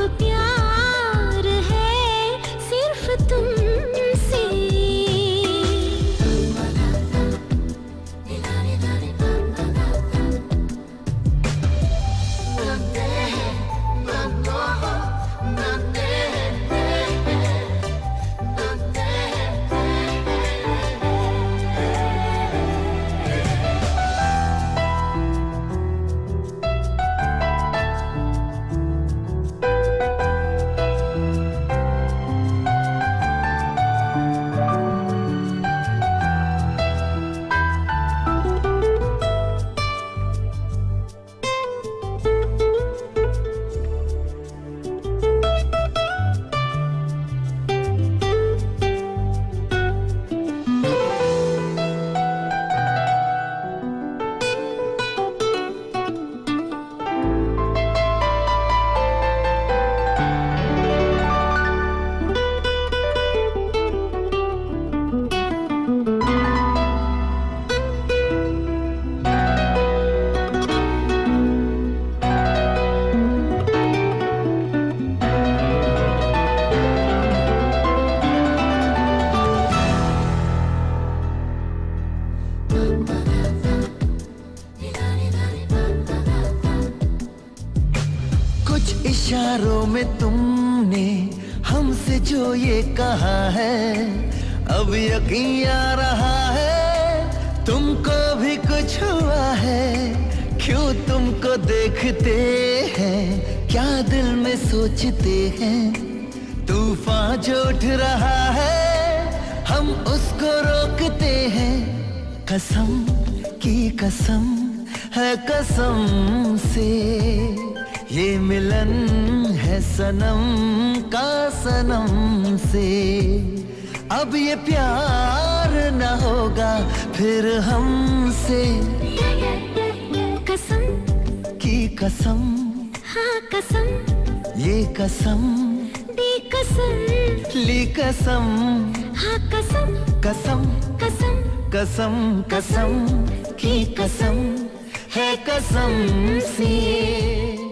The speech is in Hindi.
aku इशारों में तुमने हमसे जो ये कहा है, अब यकीन आ रहा है, तुमको भी कुछ हुआ है। क्यों तुमको देखते हैं, क्या दिल में सोचते हैं? तूफ़ान जो उठ रहा है, हम उसको रोकते हैं। कसम की कसम है कसम से। ये मिलन है सनम का सनम से। अब ये प्यार न होगा फिर हमसे। कसम। की कसम। हाँ कसम। ये कसम। दी कसम। ली कसम। हाँ कसम। कसम। कसम। कसम कसम। की कसम। है कसम से।